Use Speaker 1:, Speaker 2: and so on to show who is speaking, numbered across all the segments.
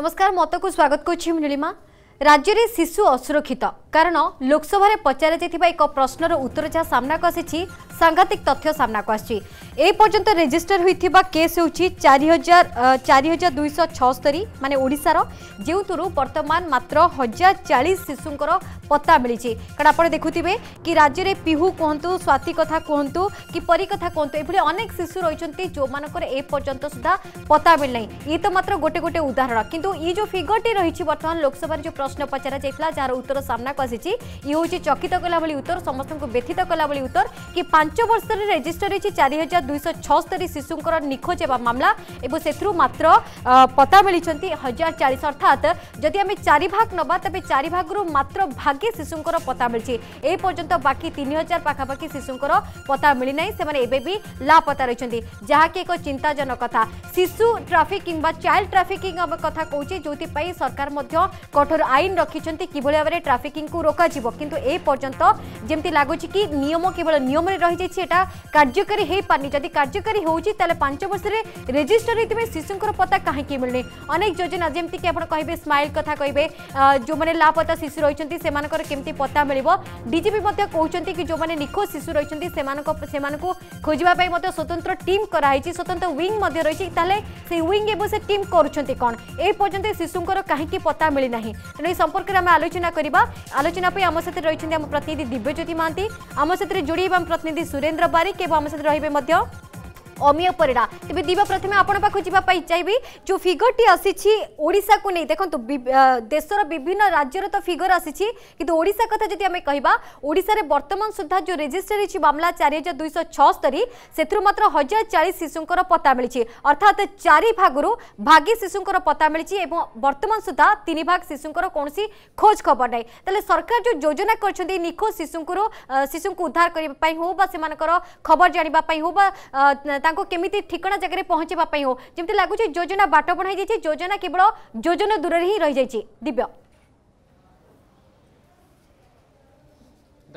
Speaker 1: ନମସ୍କାର ମତକୁ ସ୍ୱାଗତ କରୁଛି ମୁଁ ନୀଳିମା ରାଜ୍ୟରେ ଶିଶୁ ଅସୁରକ୍ଷିତ କାରଣ ଲୋକସଭାରେ ପଚରାଯାଇଥିବା ଏକ ପ୍ରଶ୍ନର ଉତ୍ତର ଯାହା ସାମ୍ନାକୁ ଆସିଛି ସାଂଘାତିକ ତଥ୍ୟ ସାମ୍ନାକୁ ଆସିଛି ଏପର୍ଯ୍ୟନ୍ତ ରେଜିଷ୍ଟର ହୋଇଥିବା କେସ୍ ହେଉଛି ଚାରି ହଜାର ଚାରି ହଜାର ଦୁଇଶହ ଛଅସ୍ତରୀ ମାନେ ଓଡ଼ିଶାର ଯେଉଁଥିରୁ ବର୍ତ୍ତମାନ ମାତ୍ର ହଜାର ଚାଳିଶ ଶିଶୁଙ୍କର ପତ୍ତା ମିଳିଛି କାରଣ ଆପଣ ଦେଖୁଥିବେ କି ରାଜ୍ୟରେ ପିହୁ କୁହନ୍ତୁ ସ୍ୱାତି କଥା କୁହନ୍ତୁ କି ପରୀ କଥା କୁହନ୍ତୁ ଏଭଳି ଅନେକ ଶିଶୁ ରହିଛନ୍ତି ଯେଉଁମାନଙ୍କର ଏପର୍ଯ୍ୟନ୍ତ ସୁଦ୍ଧା ପତ୍ତା ମିଳିନାହିଁ ଇଏ ତ ମାତ୍ର ଗୋଟେ ଗୋଟେ ଉଦାହରଣ କିନ୍ତୁ ଇଏ ଯେଉଁ ଫିଗରଟି ରହିଛି ବର୍ତ୍ତମାନ ଲୋକସଭାରେ ଯେଉଁ প্রশ্ন পচারা যাই যার উত্তর সামনাকু আসিছি ইয়ে হচ্ছে চকিত কলা ভাই উত্তর সমস্ত ব্যথিত কলা ভাই উত্তর কি পাঁচ বর্ষের রেজিষ্টর হয়েছে চারি হাজার দুইশ ছস্তরি শিশুঙ্কর নিখোজ হওয়া মামলা এবং সেথু মাত্র পতা মিলিছেন হাজার চারিশ অর্থাৎ যদি আমি চারি ভাগ নবা তবে চারি ভাগর মাত্র ভাগে শিশুঙ্কর পতা মিলছে এই পর্যন্ত বাকি তিন হাজার পাখাপাখি শিশুঙ্কর পতা মিলি না সে এবে বি লাপতা রয়েছেন যা কি এক চিন্তাজনক কথা শিশু ট্রাফিকিং বা চাইল্ড ট্রাফিকিং কথা কৌছে যে সরকার কঠোর আইন রক্ষিছেন কিভাবে ভাবে ট্রাফিকিং কু রোকাযিব কিন্তু এ পর্যন্ত যেমতি লাগুছি কি নিয়ম কেবল নিয়মরে রয়েছে এটা কার্যকারী হয়ে পারি যদি কার্যকারী হচ্ছে তাহলে পাঁচ বর্ষে রেজিষ্টর হয়ে শিশুঙ্কর পতা কী মিলুনি অনেক যোজনা যেমতি কি আপনার কহবে স্মাইল কথা কহবে যে লাপতা শিশু রয়েছেন সে কমিটি পতা মিলব ডিজিপি কৌঁচ কি যে নিখোঁজ শিশু রয়েছেন সে খোঁজা স্বতন্ত্র টিম କରାହେଇଛି ସ୍ୱତନ୍ତ୍ର ୱିଙ୍ଗ୍ ମଧ୍ୟ ରହିଛି ତାହେଲେ ସେ ୱିଙ୍ଗ୍ ଏବଂ ସେ ଟିମ୍ କରୁଛନ୍ତି କ'ଣ ଏ ପର୍ଯ୍ୟନ୍ତ ଶିଶୁଙ୍କର କାହିଁକି ପତା ମିଳିନାହିଁ ତେଣୁ এই সম্পর্কে আমি আলোচনা করা আলোচনা আম সাথে রয়েছেন আম প্রতিনিধি দিব্যজ্যোতি মহান্তি আম সাথে যোড়ি এবং প্রতিনিধি সুরেন্দ্র বারিক এবং আম সাথে রহবে अमीय परिडा तेज दिव्य प्रथम आप चाहिए जो फिगर टी आशा को नहीं देखो देशर विभिन्न राज्यर तो फिगर आसी किशा कथा जी कहशार बर्तमान सुधा जो रेजिस्टर मामला चार हजार दुई छतरी से मात्र हजार चालीस शिशुं पता मिली अर्थात चारि भाग भागी शिशुं पता मिली बर्तमान सुधा तीन भाग शिशुं कौन खोज खबर ना तो सरकार जो योजना करखोज शिशु शिशु को उद्धार करने हो खबर जानवाई हो ତାଙ୍କୁ କେମିତି ଠିକଣା ଜାଗାରେ ପହଞ୍ଚିବା ପାଇଁ ହେଉ ଯେମିତି ଲାଗୁଛି ଯୋଜନା ବାଟ ବଣା ହେଇଯାଇଛି ଯୋଜନା କେବଳ ଯୋଜନା ଦୂରରେ ହିଁ ରହିଯାଇଛି ଦିବ୍ୟ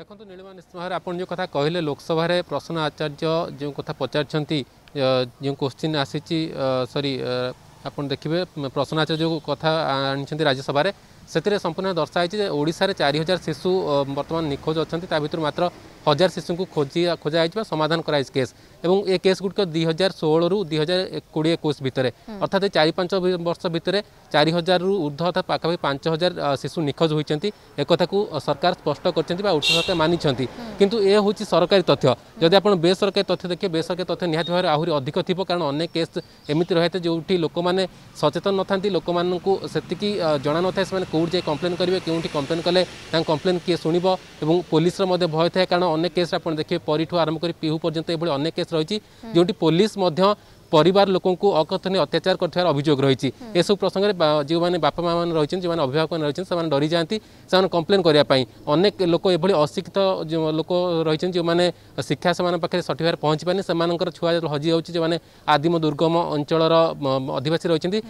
Speaker 2: ଦେଖନ୍ତୁ ନୀଳିମା ନିଶ୍ଚିତ ଭାବରେ ଆପଣ ଯେଉଁ କଥା କହିଲେ ଲୋକସଭାରେ ପ୍ରସନ୍ନ ଆଚାର୍ଯ୍ୟ ଯେଉଁ କଥା ପଚାରିଛନ୍ତି ଯେଉଁ କୋଶ୍ଚିନ୍ ଆସିଛି ସରି ଆପଣ ଦେଖିବେ ପ୍ରସନ୍ନ ଆଚାର୍ଯ୍ୟ ଯେଉଁ କଥା ଆଣିଛନ୍ତି ରାଜ୍ୟସଭାରେ ସେଥିରେ ସମ୍ପୂର୍ଣ୍ଣ ଦର୍ଶାଯାଇଛି ଯେ ଓଡ଼ିଶାରେ ଚାରି ହଜାର ଶିଶୁ ବର୍ତ୍ତମାନ ନିଖୋଜ ଅଛନ୍ତି ତା ଭିତରୁ ମାତ୍ର ହଜାର ଶିଶୁଙ୍କୁ ଖୋଜି ଖୋଜା ହେଇଛି ବା ସମାଧାନ କରାଯାଇଛି କେସ୍ এবং এ কেস গুড়িক দুই হাজার ষোলু দুই হাজার কোড়িয়ে একুশ ভিতরে অর্থাৎ চারি পাঁচ বর্ষ ভিতরে চারি হাজারু ঊর্ধ্ব অর্থাৎ পাখাপাখি পাঁচ হাজার শিশু নিখোঁজ হয়েছেন একথা সরকার স্পষ্ট করছেন বা উচ্চ সরকার মানিছেন কিন্তু এ হচ্ছে সরকারি তথ্য যদি আপনার বেসরকারি তথ্য দেখে বেসরকারি তথ্য নিহতি ভাবে আহরি অধিক থাকবে কারণ অনেক কেস এমিতি রয়েছে যেটি লোক মানে সচেতন নথান্তি লোক মানুষ সেতিকি জনা নথায় সে কোটি যাই কমপ্লেন করবে কেউটি কমপ্লেন কলে তা কমপ্লেন কিয়ে শুণব এবং পুলিশের মধ্যে ভয় থাকে কারণ অনেক কেস আপনার দেখবে পরীঠু আরম্ভ করে পিহু পর্যন্ত এইভাবে অনেক কেস रही जो पुलिस पर लोक अकथन अत्याचार कर अभोग रही सब प्रसंग में जो मैंने बापा माँ मैंने रही अभिभावक मैंने रही डरी जाती कम्प्लेन करवाई अनेक लोक ये अशिक्षित लोक रही जो मैंने शिक्षा से पाखे सठी भाव पहुँची पानी से छुआ हजि जो मैंने आदिम दुर्गम अंचल अधी रही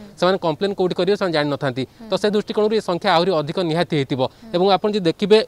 Speaker 2: कम्प्लेन कौटी करेंगे से जान ना तो से दृष्टिकोण ये संख्या आहरी अधिक निहाती होती देखिए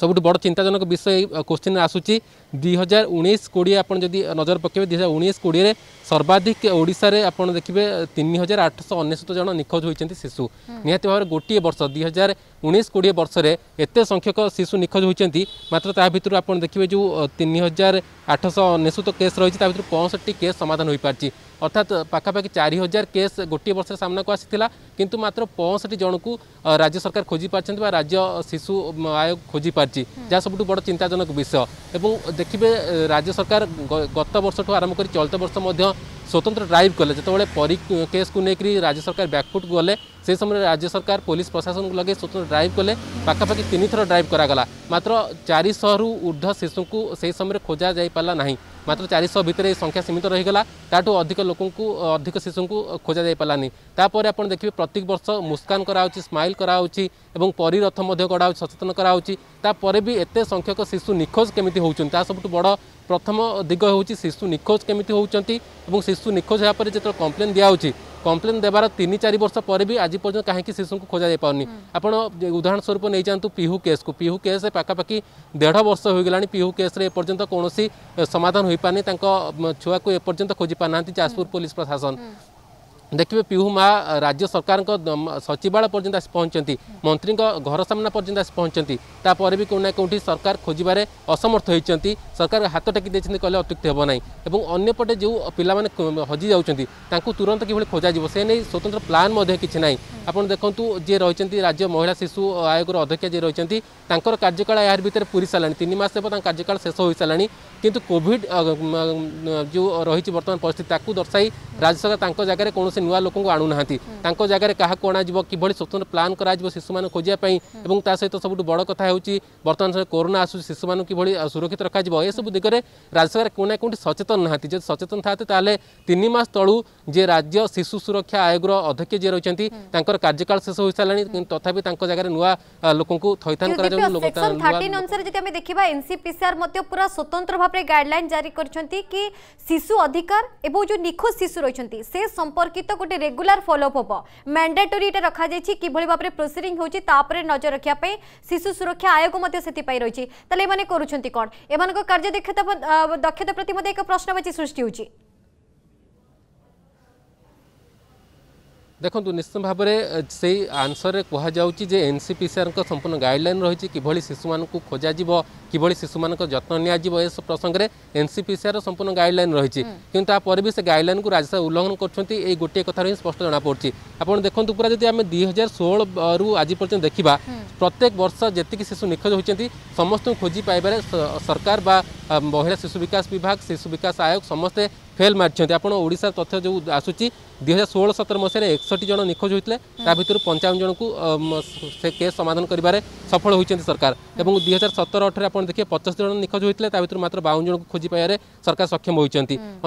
Speaker 2: सबुठ बड़ चिंताजनक विषय क्वेश्चन आसूची हजार उन्नीस कोड़े आप नजर पकेबे दुई हजार उन्नीस कोड़े सर्वाधिक ओडार आपड़ देखिए तीन हजार आठ सौ अनेशत जन निखोज होती शिशु निहत भाव में गोटे वर्ष दुई हजार उन्नीस कोड़े वर्ष में संख्यक शिशु निखोज होती मात्र ताकि आपड़ देखिए जो तीन हजार आठश अनेशत केस रही है पंसठ केस समाधान हो पार अर्थात पखापाखि चारि हजार केस गोटे वर्ष आसी आसाला किंतु मात्र पंसठ जन को राज्य सरकार खोजी पार्टी राज्य शिशु आयोग खोजी पार्टी जहाँ सब बड़ चिंताजनक विषय और देखिए राज्य सरकार गत वर्ष ठूँ आरंभ कर चलित बर्ष स्वतंत्र ड्राइव कले जो परी केस को लेकर राज्य सरकार बैकफुट गले से समय राज्य सरकार पुलिस प्रशासन को लगे स्वतंत्र ड्राइव कले पखापाखि तीन थर ड्राइव करा गला मात्र चार शहर ऊर्ध शिशु को से समय खोजा जापारा ना मात्र चार शौ भितर संख्या सीमित रही ताठू अधिक लोक अधिक शिशु को खोजा जा तापर आप देखिए प्रत्येक वर्ष मुस्कान कराँ स्माइल करा परी रथ गढ़ा सचेतन करापर भी एत संख्यक शिशु निखोज केमी हो सब बड़ प्रथम दिग हूँ शिशु निखोज केमी हो शिशु निखोज होते कम्प्लेन दिहित कम्प्लेन देवार तीन चार वर्ष पर भी आज पर्यटन कहीं शिशु को खोजा जा पाने आप उदाहरण स्वरूप नहीं जातु पिहू केस को पिहू केस पाखापाखि देढ़ वर्ष हो गला पिहू केस एपर्तंत कौन समाधान हो पार नहीं छुआ को खोजी पार ना जापुर पुलिस प्रशासन देखिए पीहू माँ राज्य सरकार सचिव पर्यटन आँचती मंत्री घर सामना पर्यटन आँचतापर भी कौन ना कौटी सरकार खोजे असमर्थ होती सरकार हाथ टेक कहे अत्युक्त हे ना और अंपटे जो पिलाने हजी जाऊँ तुरंत कि खोजा जाए से नहीं स्वतंत्र प्लान किसी ना आपत देखूँ जी रही राज्य महिला शिशु आयोग अध्यक्षा जी रही कार्यकाल यार भितर पूरी सारा तीन मस कार्यकाल शेष हो सारा कि कोड जो रही बर्तमान पिस्थित दर्शाई राज्य सरकार जगह कौन से नुआ लोक आणुना जगह क्या अणा कि स्वतंत्र प्लां कर शिशु मान खोजापी और सहित सब बड़ कथा हूँ बर्तमान समय कोरोना आसू शिशु मान कि सुरक्षित रखा यह सब दिग्गर राज्य सरकार कौन ना कौन सचेतन नहाँ जो सचेतन था तीन मस तलू যে রাজ্য শিশু সুরক্ষা আয়োগর অধ্যক্ষ যে রয়েছেন তাঁর কার্যকাল শেষ হয়ে সারা তথাপি তাঁর জায়গায় নয়
Speaker 1: লোক
Speaker 2: থইথান
Speaker 1: করা অনুসারে যদি আমি দেখা এনসিপিসিআর পুরা স্বতন্ত্র ভাবে গাইডলাইন জারি করছেন কি শিশু অধিকার এবং যে নিখোঁজ শিশু রয়েছেন সে সম্পর্কিত গোটে রেগুলার ফলোঅপ হব ম্যান্ডেটোরি এটা রখা যাই কিভাবে ভাবে প্রোসিডিং হচ্ছে তাপরে নজর রাখা শিশু সুরক্ষা আয়োগ সেপাই রয়েছে তাহলে এমানে করছেন কম এমন কার্যদক্ষতা দক্ষতা প্রতি এক প্রশ্নবাচী সৃষ্টি হচ্ছে
Speaker 2: ଦେଖନ୍ତୁ ନିଶ୍ଚିତ ଭାବରେ ସେଇ ଆନ୍ସରରେ କୁହାଯାଉଛି ଯେ ଏନ୍ ସି ପି ସିଆର୍ଙ୍କ ସମ୍ପୂର୍ଣ୍ଣ ଗାଇଡ଼ଲାଇନ୍ ରହିଛି କିଭଳି ଶିଶୁମାନଙ୍କୁ ଖୋଜାଯିବ କିଭଳି ଶିଶୁମାନଙ୍କ ଯତ୍ନ ନିଆଯିବ ଏ ପ୍ରସଙ୍ଗରେ ଏନ୍ ସି ପି ସିଆର୍ର ସମ୍ପୂର୍ଣ୍ଣ ଗାଇଡ଼ଲାଇନ୍ ରହିଛି କିନ୍ତୁ ତାପରେ ବି ସେ ଗାଇଡ଼ଲାଇନ୍କୁ ରାଜ୍ୟ ସରକାର ଉଲ୍ଲଂଘନ କରୁଛନ୍ତି ଏଇ ଗୋଟିଏ କଥାରୁ ହିଁ ସ୍ପଷ୍ଟ ଜଣାପଡ଼ୁଛି ଆପଣ ଦେଖନ୍ତୁ ପୁରା ଯଦି ଆମେ ଦୁଇ ହଜାର ଷୋହଳରୁ ଆଜି ପର୍ଯ୍ୟନ୍ତ ଦେଖିବା ପ୍ରତ୍ୟେକ ବର୍ଷ ଯେତିକି ଶିଶୁ ନିଖୋଜ ହୋଇଛନ୍ତି ସମସ୍ତଙ୍କୁ ଖୋଜି ପାଇବାରେ ସରକାର ବା ମହିଳା ଶିଶୁ ବିକାଶ ବିଭାଗ ଶିଶୁ ବିକାଶ ଆୟୋଗ ସମସ୍ତେ फेल मार्च आपड़ तथ्य जो आसूस दुई हजार षोह सतर मसीह एकसठ जन निखोज होते भितर पंचावन जन को से केस समाधान कर सफल होती सरकार और दुई हजार सतर अठर आप देखिए पचास जन निखोज होते भर मात्र बावन जन खोजी पाइवे सरकार सक्षम होती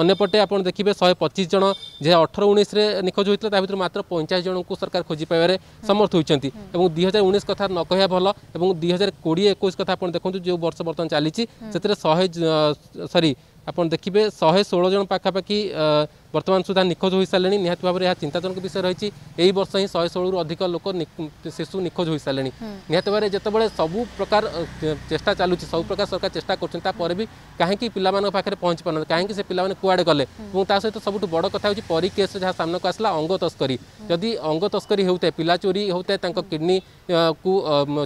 Speaker 2: अंपटे आप देखिए शहे पचीस जन जे अठर उन्नीस निखोज होते भितर मात्र पैंचाश जन को सरकार खोजी पाइव समर्थ होती दुई हजार उन्नीस कथ न कह भल और दुई हजार कोड़े एक कथ देखते जो वर्ष बर्तमान चली सरी ଆପଣ ଦେଖିବେ ଶହେ ଷୋହଳ ଜଣ ପାଖାପାଖି ବର୍ତ୍ତମାନ ସୁଦ୍ଧା ନିଖୋଜ ହୋଇସାରିଲେଣି ନିହାତି ଭାବରେ ଏହା ଚିନ୍ତାଜନକ ବିଷୟ ରହିଛି ଏହି ବର୍ଷ ହିଁ ଶହେ ଷୋହଳରୁ ଅଧିକ ଲୋକ ଶିଶୁ ନିଖୋଜ ହୋଇସାରିଲେଣି ନିହାତି ଭାବରେ ଯେତେବେଳେ ସବୁ ପ୍ରକାର ଚେଷ୍ଟା ଚାଲୁଛି ସବୁ ପ୍ରକାର ସରକାର ଚେଷ୍ଟା କରୁଛନ୍ତି ତାପରେ ବି କାହିଁକି ପିଲାମାନଙ୍କ ପାଖରେ ପହଞ୍ଚି ପାରୁନାହାନ୍ତି କାହିଁକି ସେ ପିଲାମାନେ କୁଆଡ଼େ ଗଲେ ଏବଂ ତା ସହିତ ସବୁଠୁ ବଡ଼ କଥା ହେଉଛି ପରୀ କେସ୍ ଯାହା ସାମ୍ନାକୁ ଆସିଲା ଅଙ୍ଗ ତସ୍କରୀ ଯଦି ଅଙ୍ଗ ତସ୍କରୀ ହେଉଥାଏ ପିଲା ଚୋରି ହେଉଥାଏ ତାଙ୍କ କିଡ଼ନୀ କୁ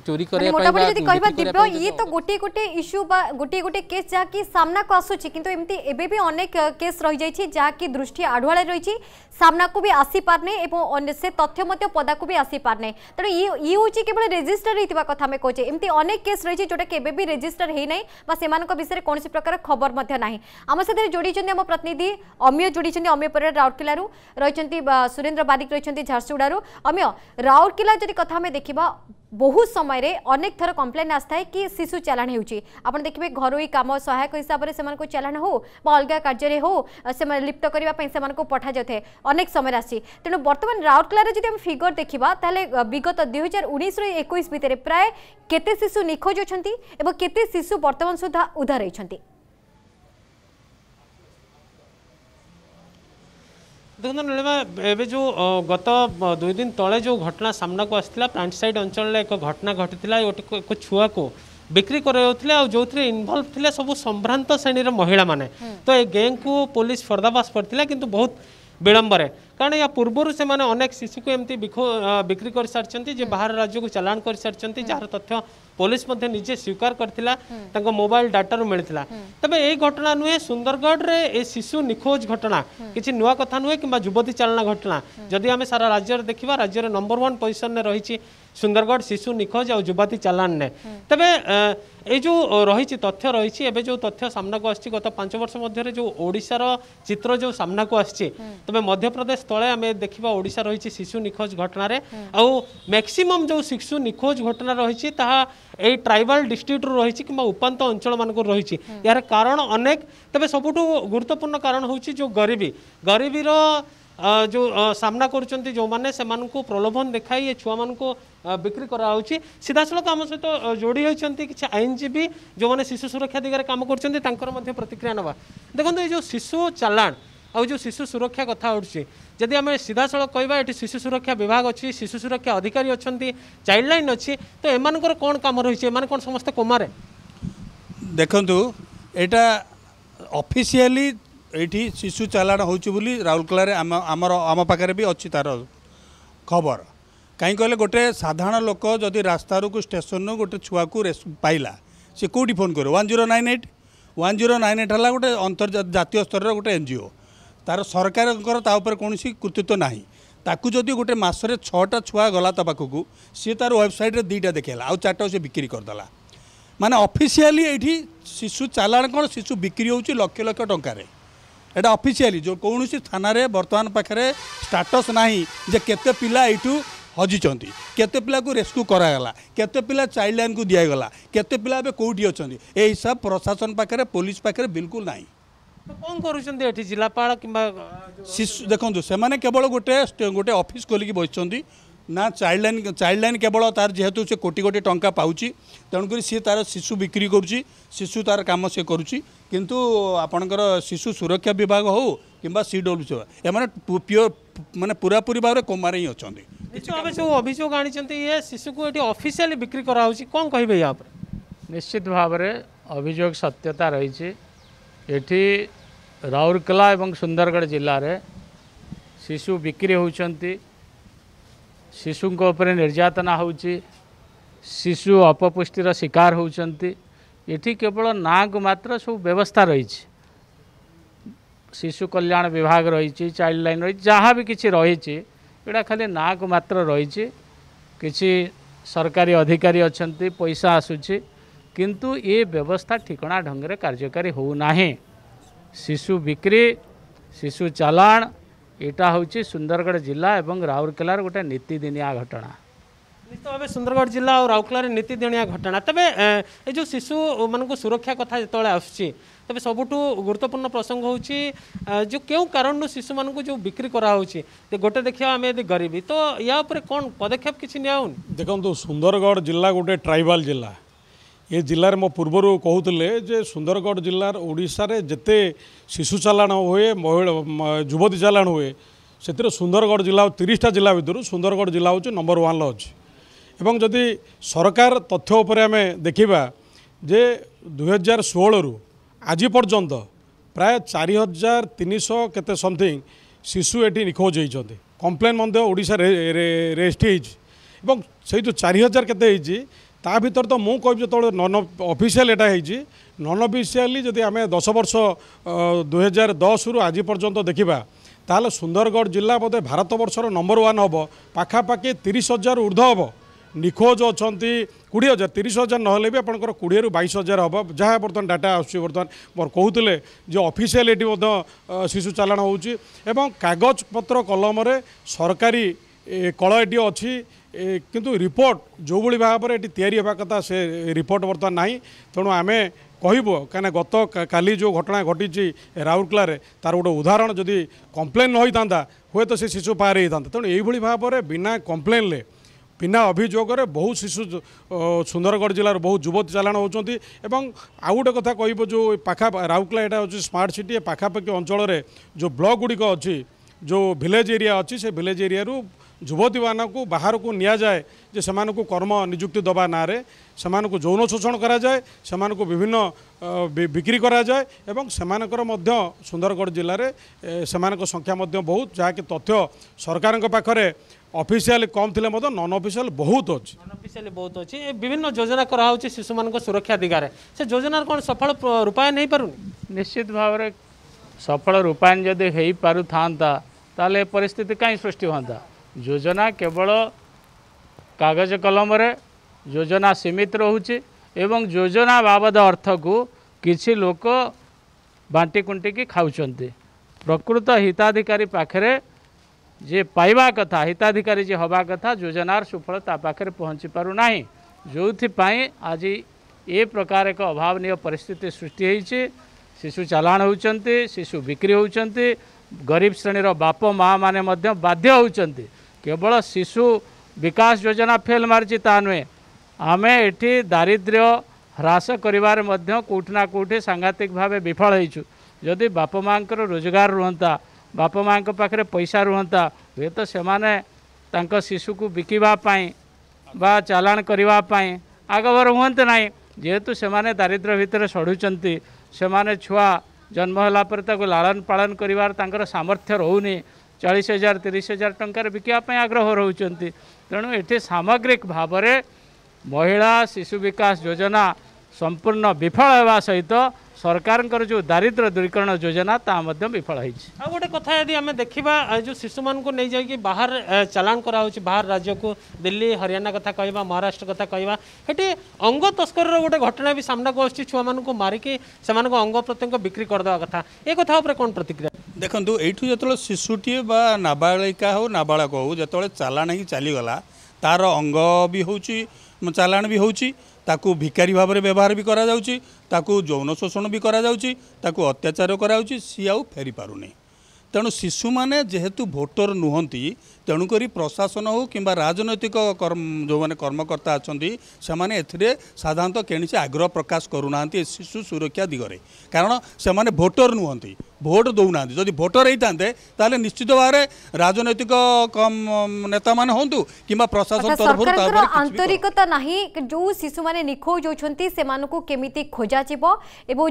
Speaker 2: ଚୋରି କରିବା ପାଇଁ ଇଏ
Speaker 1: ତ ଗୋଟିଏ ଗୋଟିଏ ଇସ୍ୟୁ ବା ଗୋଟିଏ ଗୋଟିଏ କେସ୍ ଯାହାକି ସାମ୍ନାକୁ ଆସୁଛି କିନ୍ତୁ ଏମିତି ଏବେ ବି ଅନେକ କେସ୍ ରହିଯାଇଛି ଯାହାକି ଦୃଷ୍ଟି গোষ্ঠী আড়ুয়ালে রয়েছে सामना को भी आसी पारने से तथ्य पदा को भी आसी पारने तेणु ये हूँ केवल रेजिस्टर होता कथा कहे एमती अनेक केस रही है जोटा के रेजिटर होना विषय में कौन प्रकार खबर आम साथ जोड़ प्रतिनिधि अम्य जोड़ अम्य पर राउरकिल रही सुरेन्द्र बारिक रही झारसुगुड़ अम्य राउरकिला जो कथा देखा बहुत समय रे अनेक थर कम्प्लेन आए कि शिशु चलाण होने देखिए घर कम सहायक हिसाब से चलाण हो अलग कार्य हो लिप्त करने को पठा जाए अनेक समय आसी तेणु बर्तमान राउरकेलार जब फिगर देखा तेल विगत दुई हजार उन्नीस एक प्राय के शिशु निखोज अच्छा केते
Speaker 3: बर्तमान सुधा उधार होती देखो नीलमा ए जो गत दुई दिन तले जो घटना सामना को आसला प्रांसाइड अंचल एक घटना घटी एक छुआ को बिक्री कराते जो थे इनवल्व थे सब संभ्रांत श्रेणीर महिला मैंने तो ये गैंग को पुलिस फर्दाफाश पड़ा कि बहुत विलम्बर कारण या पूर्वर से माने अनेक शिशु को एमती बिक्री कर सारी बाहर राज्य को चलाण कर सारी जार तथ्य পুলিশ মধ্যে নিজে স্বীকার করেছিল তাঙ্ক মোবাইল ডাটারু মিলিলা তবে এই ঘটনা নুহে সুন্দরগড়ে এই শিশু নিখোজ ঘটনা কিছু নূয়া কথা নুহে কিংবা যুবতী চালনা ঘটনা যদি আমি সারা রাজ্যের দেখা রাজ্যের নম্বর ওয়ান পজিশনে রয়েছে সুন্দরগড় শিশু নিখোজ আর যুবতী চালাণে তবে এই যে রয়েছে তথ্য রয়েছে এবে যে তথ্য সামনাকু আসছে গত পাঁচ বর্ষ মধ্যে যে ওড়শার চিত্র যে সামনাকু আসছে তবে মধ্যপ্রদেশ তলে আমি দেখা ওড়শা রয়েছে শিশু নিখোজ ঘটনার আউ ম্যাক্সিমম যে শিশু নিখোজ ঘটনা রয়েছে তাহা ये ट्राइबाल डिस्ट्रिक्ट रही कि उपात अंचल मानक रही यार कारण अनेक तेज सब गुरुत्वपूर्ण कारण हूँ जो गरीबी गरीबी जो सामना कर प्रलोभन देखा ये छुआ मान बिक्री करा सीधा साल आम सहित जोड़ी होती किसी आईनजीवी जो मैंने शिशु सुरक्षा दिगरे काम कर प्रतिक्रिया ना देखो ये जो शिशु चलाण ଆଉ ଯେଉଁ ଶିଶୁ ସୁରକ୍ଷା କଥା ଉଠୁଛି ଯଦି ଆମେ ସିଧାସଳଖ କହିବା ଏଠି ଶିଶୁ ସୁରକ୍ଷା ବିଭାଗ ଅଛି ଶିଶୁ ସୁରକ୍ଷା ଅଧିକାରୀ ଅଛନ୍ତି ଚାଇଲ୍ଡ ଲାଇନ୍ ଅଛି ତ ଏମାନଙ୍କର କ'ଣ କାମ ରହିଛି ଏମାନେ କ'ଣ ସମସ୍ତେ କୋମାରେ
Speaker 4: ଦେଖନ୍ତୁ ଏଇଟା ଅଫିସିଆଲି ଏଇଠି ଶିଶୁ ଚାଲାଣ ହେଉଛି ବୋଲି ରାଉରକେଲାରେ ଆମ ଆମର ଆମ ପାଖରେ ବି ଅଛି ତା'ର ଖବର କାହିଁକି କହିଲେ ଗୋଟେ ସାଧାରଣ ଲୋକ ଯଦି ରାସ୍ତାରୁ ଷ୍ଟେସନରୁ ଗୋଟେ ଛୁଆକୁ ପାଇଲା ସେ କେଉଁଠି ଫୋନ୍ କରିବ one zero nine eight one zero nine eight ହେଲା ଗୋଟେ ଅନ୍ତର୍ଜାତୀୟ ସ୍ତରର ଗୋଟେ ଏନ୍ ଜି ଓ তার ସରକାରଙ୍କର ତା ଉପରେ କୌଣସି କୃତିତ୍ୱ ନାହିଁ ତାକୁ ଯଦି ଗୋଟେ ମାସରେ ଛଅଟା ଛୁଆ ଗଲା ତା ପାଖକୁ ସିଏ ତାର ୱେବସାଇଟ୍ରେ ଦୁଇଟା ଦେଖେଇଲା ଆଉ ଚାରିଟାକୁ ସେ ବିକ୍ରି କରିଦେଲା ମାନେ ଅଫିସିଆଲି ଏଇଠି ଶିଶୁ ଚାଲାଣ କ'ଣ ଶିଶୁ ବିକ୍ରି ହେଉଛି ଲକ୍ଷ ଲକ୍ଷ ଟଙ୍କାରେ ଏଇଟା ଅଫିସିଆଲି ଯେଉଁ କୌଣସି ଥାନାରେ ବର୍ତ୍ତମାନ ପାଖରେ ଷ୍ଟାଟସ୍ ନାହିଁ ଯେ କେତେ ପିଲା ଏଇଠୁ ହଜିଛନ୍ତି କେତେ ପିଲାକୁ ରେସ୍କ୍ୟୁ କରାଗଲା କେତେ ପିଲା ଚାଇଲ୍ଡ ଲାଇନ୍କୁ ଦିଆଗଲା କେତେ ପିଲା ଏବେ କେଉଁଠି ଅଛନ୍ତି ଏ ହିସାବ ପ୍ରଶାସନ ପାଖରେ ପୋଲିସ ପାଖରେ
Speaker 3: ବିଲକୁଲ ନାହିଁ কম করছেন এটি জেলাপাল
Speaker 4: কিংবা শিশু দেখুন সে কেবল গোটে গোটে অফিস খোলিকি বসছেন না চাইল্ড লাইন চাইল্ড লাইন কেবল তার যেহেতু সে কোটি কোটি টঙ্কা পাচ্ছি তেমনি সি তার শিশু বিক্রি করছি শিশু তার কাম সে করছি কিন্তু আপনার শিশু সুরক্ষা বিভাগ হোক কিংবা সিডব্লুসি হোক এমানে পিওর মানে পুরাপুরি ভাবে কোমারে হি অনেক নিশ্চয়
Speaker 3: ভাবে সব অভিযোগ আনিছেন ইয়ে শিশুকে এটি অফিসিয়ালি বিক্রি করা হচ্ছে কম কহবে ইয়া উপরে
Speaker 5: নিশ্চিত ভাবে অভিযোগ সত্যতা রয়েছে এটি ରାଉରକେଲା ଏବଂ ସୁନ୍ଦରଗଡ଼ ଜିଲ୍ଲାରେ ଶିଶୁ ବିକ୍ରି ହେଉଛନ୍ତି ଶିଶୁଙ୍କ ଉପରେ ନିର୍ଯାତନା ହେଉଛି ଶିଶୁ ଅପପୁଷ୍ଟିର ଶିକାର ହେଉଛନ୍ତି ଏଠି କେବଳ ନାଁକୁ ମାତ୍ର ସବୁ ବ୍ୟବସ୍ଥା ରହିଛି ଶିଶୁ କଲ୍ୟାଣ ବିଭାଗ ରହିଛି ଚାଇଲ୍ଡ ଲାଇନ୍ ରହିଛି ଯାହା ବି କିଛି ରହିଛି ଏଇଟା ଖାଲି ନାଁକୁ ମାତ୍ର ରହିଛି କିଛି ସରକାରୀ ଅଧିକାରୀ ଅଛନ୍ତି ପଇସା ଆସୁଛି କିନ୍ତୁ ଏ ବ୍ୟବସ୍ଥା ଠିକଣା ଢଙ୍ଗରେ କାର୍ଯ୍ୟକାରୀ ହେଉନାହିଁ शिशु बिक्री शिशु चलाण यहाँ हूँ सुंदरगढ़ जिला और राउरकेलार गोटे नीतिदिनिया घटना
Speaker 3: निश्चित तो भाव सुंदरगढ़ जिला और राउरकल नीतिदिनिया घटना तेज ये जो शिशु मान सुरक्षा कथा जो आस तेज सब गुरुत्वपूर्ण प्रसंग हो जो क्यों कारण शिशु मान जो बिक्री करा ते गोटे देखिए आम यदि गरीबी तो या कौन पदक्षेप किसी
Speaker 6: नि देखो सुंदरगढ़ जिला गोटे ट्राइबाल जिला ଏ ଜିଲ୍ଲାରେ ମୋ ପୂର୍ବରୁ କହୁଥିଲେ ଯେ ସୁନ୍ଦରଗଡ଼ ଜିଲ୍ଲାର ଓଡ଼ିଶାରେ ଯେତେ ଶିଶୁ ଚାଲାଣ ହୁଏ ମହିଳା ଯୁବତୀ ଚାଲାଣ ହୁଏ ସେଥିରେ ସୁନ୍ଦରଗଡ଼ ଜିଲ୍ଲା ତିରିଶଟା ଜିଲ୍ଲା ଭିତରୁ ସୁନ୍ଦରଗଡ଼ ଜିଲ୍ଲା ହେଉଛି ନମ୍ବର ୱାନ୍ରେ ଅଛି ଏବଂ ଯଦି ସରକାର ତଥ୍ୟ ଉପରେ ଆମେ ଦେଖିବା ଯେ ଦୁଇହଜାର ଷୋହଳରୁ ଆଜି ପର୍ଯ୍ୟନ୍ତ ପ୍ରାୟ ଚାରି ହଜାର ତିନିଶହ କେତେ ସମଥିଙ୍ଗ ଶିଶୁ ଏଠି ନିଖୋଜ ହୋଇଛନ୍ତି କମ୍ପ୍ଲେନ୍ ମଧ୍ୟ ଓଡ଼ିଶାରେ ରେଜିଷ୍ଟ୍ରି ହେଇଛି ଏବଂ ସେଇ ଯେଉଁ ଚାରି ହଜାର କେତେ ହେଇଛି ତା ଭିତରେ ତ ମୁଁ କହିବି ଯେତେବେଳେ ନନ୍ ଅଫିସିଆଲ୍ ଏଇଟା ହେଇଛି ନନ୍ ଅଫିସିଆଲି ଯଦି ଆମେ ଦଶ ବର୍ଷ ଦୁଇହଜାର ଦଶରୁ ଆଜି ପର୍ଯ୍ୟନ୍ତ ଦେଖିବା ତାହେଲେ ସୁନ୍ଦରଗଡ଼ ଜିଲ୍ଲା ବୋଧେ ଭାରତବର୍ଷର ନମ୍ବର ୱାନ୍ ହେବ ପାଖାପାଖି ତିରିଶ ହଜାର ଉର୍ଦ୍ଧ୍ୱ ହେବ ନିଖୋଜ ଅଛନ୍ତି କୋଡ଼ିଏ ହଜାର ତିରିଶ ହଜାର ନହେଲେ ବି ଆପଣଙ୍କର କୋଡ଼ିଏରୁ ବାଇଶ ହଜାର ହେବ ଯାହା ବର୍ତ୍ତମାନ ଡାଟା ଆସୁଛି ବର୍ତ୍ତମାନ ମୋର କହୁଥିଲେ ଯେ ଅଫିସିଆଲ ଏଠି ମଧ୍ୟ ଶିଶୁ ଚାଲାଣ ହେଉଛି ଏବଂ କାଗଜପତ୍ର କଲମରେ ସରକାରୀ କଳ ଏଠି ଅଛି କିନ୍ତୁ ରିପୋର୍ଟ ଯେଉଁଭଳି ଭାବରେ ଏଠି ତିଆରି ହେବା କଥା ସେ ରିପୋର୍ଟ ବର୍ତ୍ତମାନ ନାହିଁ ତେଣୁ ଆମେ କହିବ କାହିଁକିନା ଗତ କାଲି ଯେଉଁ ଘଟଣା ଘଟିଛି ରାଉରକେଲାରେ ତାର ଗୋଟେ ଉଦାହରଣ ଯଦି କମ୍ପ୍ଲେନ୍ ନ ହୋଇଥାନ୍ତା ହୁଏତ ସେ ଶିଶୁ ପାର ହୋଇଥାନ୍ତା ତେଣୁ ଏଇଭଳି ଭାବରେ ବିନା କମ୍ପ୍ଲେନ୍ରେ ବିନା ଅଭିଯୋଗରେ ବହୁ ଶିଶୁ ସୁନ୍ଦରଗଡ଼ ଜିଲ୍ଲାର ବହୁ ଯୁବତୀ ଚାଲାଣ ହେଉଛନ୍ତି ଏବଂ ଆଉ ଗୋଟେ କଥା କହିବ ଯେଉଁ ପାଖା ରାଉରକେଲା ଏଇଟା ହେଉଛି ସ୍ମାର୍ଟ ସିଟି ପାଖାପାଖି ଅଞ୍ଚଳରେ ଯେଉଁ ବ୍ଲକ୍ ଗୁଡ଼ିକ ଅଛି ଯେଉଁ ଭିଲେଜ୍ ଏରିଆ ଅଛି ସେ ଭିଲେଜ୍ ଏରିଆରୁ को को बाहर जुवती म बाह्रको कर्म नियुक्ति दबा नाँ रेसँग जौन शोषण गराएस विभिन्न बिक्री सुंदरगढ़ गराए एमा सुन्दरगढ जङ्ख्या बहुत जहाँकि तथ्य सरकारको पाख्या
Speaker 3: अफिसिया कम लेन अफिसिया बहुत अच्छा ननअफिसिया बहुत अझ विभिन्न योजना जोजनाउँछ शिशुनको सुरक्षा से योजनार कि
Speaker 5: सफल रूपयनै पश्चित भावना सफल रूप जुन है पारुदा त परिस्थिति काहीँ सृष्टि हुँदा योजना केवल कागज कलम योजना सीमित रोचे एवं योजना बाबद अर्थ को किसी लोक बांटी कुंटी खाऊंट प्रकृत हिताधिकारी पाखे जी पाइबा कथा हिताधिकारी जी हवा कथा योजनार सुफल ता पहुँची पारना जो आज ए प्रकार एक अभावन पिस्थित सृष्टि शिशु चलाण चालाण शिशु बिक्री होती गरीब श्रेणीर बाप माँ मैंने बाध्य होती କେବଳ ଶିଶୁ ବିକାଶ ଯୋଜନା ଫେଲ୍ ମାରିଛି ତା ନୁହେଁ ଆମେ ଏଠି ଦାରିଦ୍ର୍ୟ ହ୍ରାସ କରିବାରେ ମଧ୍ୟ କେଉଁଠି ନା କେଉଁଠି ସାଂଘାତିକ ଭାବେ ବିଫଳ ହେଇଛୁ ଯଦି ବାପା ମାଆଙ୍କର ରୋଜଗାର ରୁହନ୍ତା ବାପା ମାଆଙ୍କ ପାଖରେ ପଇସା ରୁହନ୍ତା ହୁଏତ ସେମାନେ ତାଙ୍କ ଶିଶୁକୁ ବିକିବା ପାଇଁ ବା ଚାଲାଣ କରିବା ପାଇଁ ଆଗଭର ହୁଅନ୍ତେ ନାହିଁ ଯେହେତୁ ସେମାନେ ଦାରିଦ୍ର୍ୟ ଭିତରେ ସଢ଼ୁଛନ୍ତି ସେମାନେ ଛୁଆ ଜନ୍ମ ହେଲା ପରେ ତାକୁ ଲାଳନ ପାଳନ କରିବାର ତାଙ୍କର ସାମର୍ଥ୍ୟ ରହୁନି ଚାଳିଶ ହଜାର ତିରିଶ ହଜାର ଟଙ୍କାରେ ବିକିବା ପାଇଁ ଆଗ୍ରହ ରହୁଛନ୍ତି ତେଣୁ ଏଠି ସାମଗ୍ରିକ ଭାବରେ ମହିଳା ଶିଶୁ ବିକାଶ ଯୋଜନା संपूर्ण विफल होगा सहित सरकार जो दारिद्र दूरीकरण योजना ता
Speaker 3: विफल होते कथा यदि आम देखा जो शिशु मान को नहीं जाइए बाहर चलाण करा बाहर राज्य को दिल्ली हरियाणा कथा कह महाराष्ट्र कथा कहटी अंग तस्कर गोटे घटना भी सामना को आुआ मान मारिकी से अंग प्रत्यंग बिक्री करदे कथा ये कथा कौन
Speaker 4: प्रतिक्रिया देखो यूँ जो शिशुटी नाबालिका हूँ नाबाक हूँ जो चलाण ही चलीगला तार अंग भी हो चलाण भी हो ତାକୁ ଭିକାରୀ ଭାବରେ ବ୍ୟବହାର ବି କରାଯାଉଛି ତାକୁ ଯୌନ ଶୋଷଣ ବି କରାଯାଉଛି ତାକୁ ଅତ୍ୟାଚାର କରାଯାଉଛି ସିଏ ଆଉ ଫେରିପାରୁନି ତେଣୁ ଶିଶୁମାନେ ଯେହେତୁ ଭୋଟର ନୁହନ୍ତି ତେଣୁକରି ପ୍ରଶାସନ ହେଉ କିମ୍ବା ରାଜନୈତିକ ଯେଉଁମାନେ କର୍ମକର୍ତ୍ତା ଅଛନ୍ତି ସେମାନେ ଏଥିରେ ସାଧାରଣତଃ କୌଣସି ଆଗ୍ରହ ପ୍ରକାଶ କରୁନାହାନ୍ତି ଶିଶୁ ସୁରକ୍ଷା ଦିଗରେ କାରଣ ସେମାନେ ଭୋଟର ନୁହନ୍ତି ভোট দেউনাহান্তি যদি ভোটর হইতান্তে তাহলে নিশ্চিত ভাবে রাজনৈতিক কম
Speaker 1: নেতা
Speaker 4: মানে হন্তু
Speaker 1: কিংবা
Speaker 4: প্রশাসন তরফ আন্তরিকতা
Speaker 1: না যে শিশু মানে নিখোজ হচ্ছেন সেমানকু কেমিতি খোঁজা যাব এবং